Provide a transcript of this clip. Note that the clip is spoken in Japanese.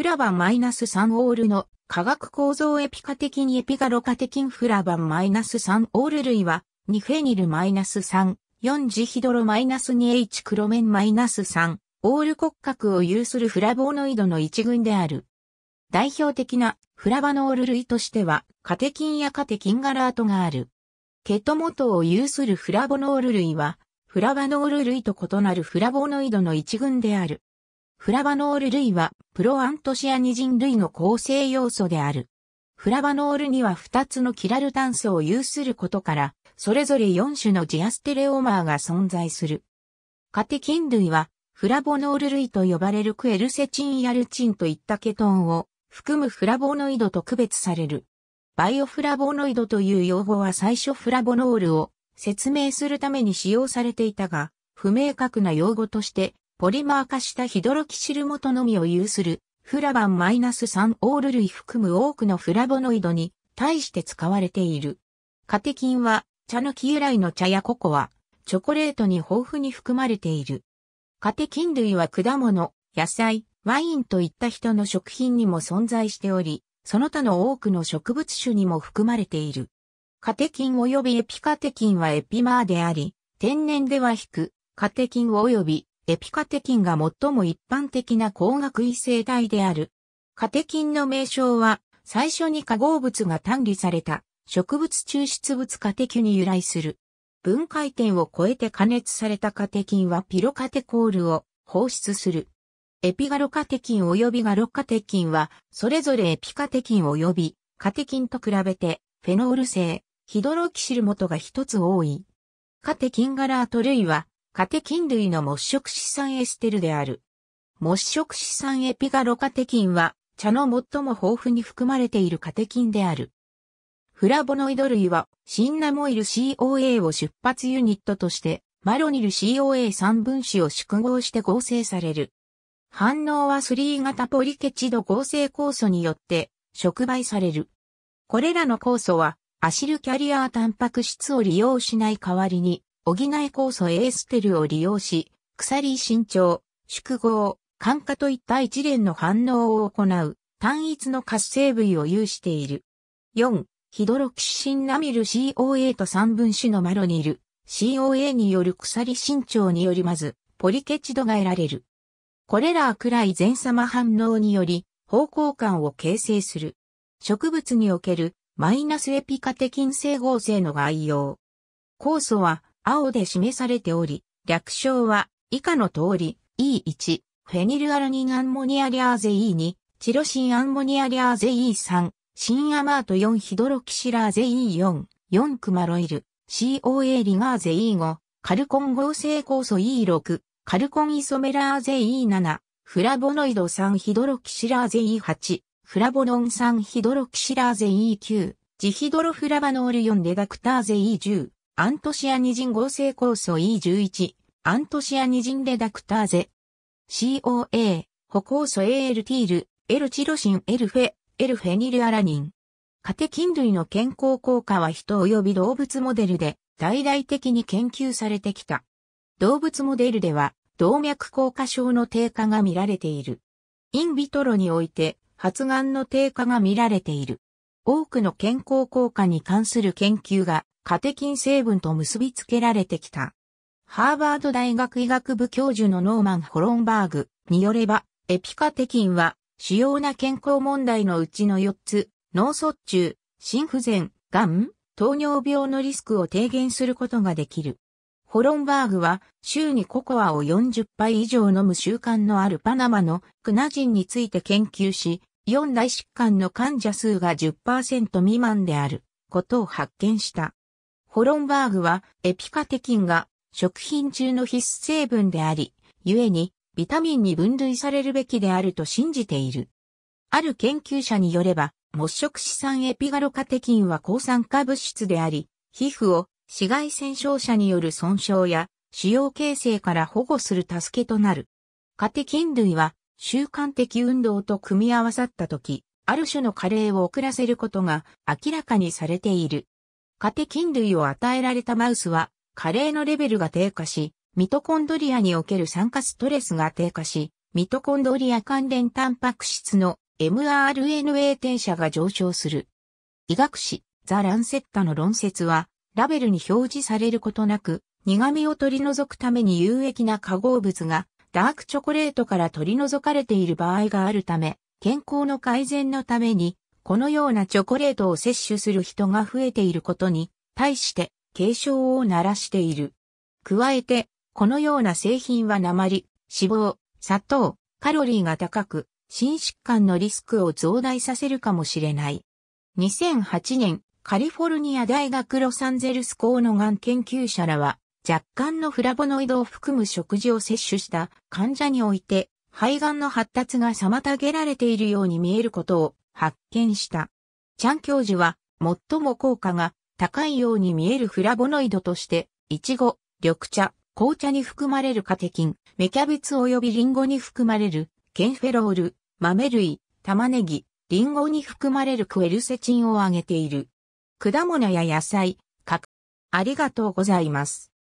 フラバンマイナス -3 オールの化学構造エピカテキンエピガロカテキンフラバンマイナス -3 オール類は、2フェニルマイナス -3、4ジヒドロマイナス -2H クロメン -3、オール骨格を有するフラボノイドの一群である。代表的なフラバノール類としては、カテキンやカテキンガラートがある。ケトモトを有するフラボノール類は、フラバノール類と異なるフラボノイドの一群である。フラバノール類はプロアントシアニジン類の構成要素である。フラバノールには2つのキラル炭素を有することから、それぞれ4種のジアステレオマーが存在する。カテキン類は、フラボノール類と呼ばれるクエルセチンやルチンといったケトンを含むフラボノイドと区別される。バイオフラボノイドという用語は最初フラボノールを説明するために使用されていたが、不明確な用語としてポリマー化したヒドロキシル元のみを有するフラバンマイナス -3 オール類含む多くのフラボノイドに対して使われている。カテキンは茶抜き由来の茶やココア、チョコレートに豊富に含まれている。カテキン類は果物、野菜、ワインといった人の食品にも存在しており、その他の多くの植物種にも含まれている。カテキン及びエピカテキンはエピマーであり、天然では引く、カテキン及びエピカテキンが最も一般的な光学異性体である。カテキンの名称は、最初に化合物が単理された植物抽出物カテキュに由来する。分解点を超えて加熱されたカテキンはピロカテコールを放出する。エピガロカテキン及びガロカテキンは、それぞれエピカテキン及びカテキンと比べて、フェノール性、ヒドロキシル元が一つ多い。カテキンガラート類は、カテキン類の木色資産エステルである。木色資産エピガロカテキンは、茶の最も豊富に含まれているカテキンである。フラボノイド類は、シンナモイル COA を出発ユニットとして、マロニル COA3 分子を縮合して合成される。反応は3型ポリケチド合成酵素によって触媒される。これらの酵素はアシルキャリアータンパク質を利用しない代わりに補い酵素エーステルを利用し、鎖伸長、縮合、酸化といった一連の反応を行う単一の活性部位を有している。4、ヒドロキシンナミル COA と3分子のマロニル、COA による鎖伸長によりまず、ポリケチドが得られる。これらくらい前様反応により、方向感を形成する。植物におけるマイナスエピカテキン整合性の概要。酵素は青で示されており、略称は以下の通り E1、フェニルアラニンアンモニアリアーゼ E2、チロシンアンモニアリアーゼ E3、シンアマート4ヒドロキシラーゼ E4、4クマロイル、COA リガーゼ E5、カルコン合成酵素 E6、カルコンイソメラーゼ E7、フラボノイド3ヒドロキシラーゼ E8、フラボノン3ヒドロキシラーゼ E9、ジヒドロフラバノール4デダクターゼ E10、アントシアニジン合成酵素 E11、アントシアニジンレダクターゼ。COA、補酵素 AL ティール、L チロシン L フェ、L フェニルアラニン。カテキン類の健康効果は人及び動物モデルで大々的に研究されてきた。動物モデルでは動脈硬化症の低下が見られている。インビトロにおいて発がんの低下が見られている。多くの健康効果に関する研究がカテキン成分と結びつけられてきた。ハーバード大学医学部教授のノーマン・ホロンバーグによれば、エピカテキンは主要な健康問題のうちの4つ、脳卒中、心不全、癌、糖尿病のリスクを低減することができる。ホロンバーグは週にココアを40杯以上飲む習慣のあるパナマのクナ人について研究し、4大疾患の患者数が10%未満であることを発見した。ホロンバーグはエピカテキンが食品中の必須成分であり、故にビタミンに分類されるべきであると信じている。ある研究者によれば、木色資産エピガロカテキンは抗酸化物質であり、皮膚を紫外線照射による損傷や腫瘍形成から保護する助けとなる。カテキン類は習慣的運動と組み合わさったとき、ある種の加齢を遅らせることが明らかにされている。カテキン類を与えられたマウスは、加齢のレベルが低下し、ミトコンドリアにおける酸化ストレスが低下し、ミトコンドリア関連タンパク質の mRNA 転写が上昇する。医学誌ザ・ランセッタの論説は、ラベルに表示されることなく、苦味を取り除くために有益な化合物がダークチョコレートから取り除かれている場合があるため、健康の改善のために、このようなチョコレートを摂取する人が増えていることに対して警鐘を鳴らしている。加えて、このような製品は鉛、脂肪、砂糖、カロリーが高く、心疾患のリスクを増大させるかもしれない。2008年、カリフォルニア大学ロサンゼルス校のがん研究者らは、若干のフラボノイドを含む食事を摂取した患者において、肺がんの発達が妨げられているように見えることを発見した。チャン教授は、最も効果が高いように見えるフラボノイドとして、イチゴ、緑茶、紅茶に含まれるカテキン、芽キャベツ及びリンゴに含まれるケンフェロール、豆類、玉ねぎ、リンゴに含まれるクエルセチンを挙げている。果物や野菜、核。ありがとうございます。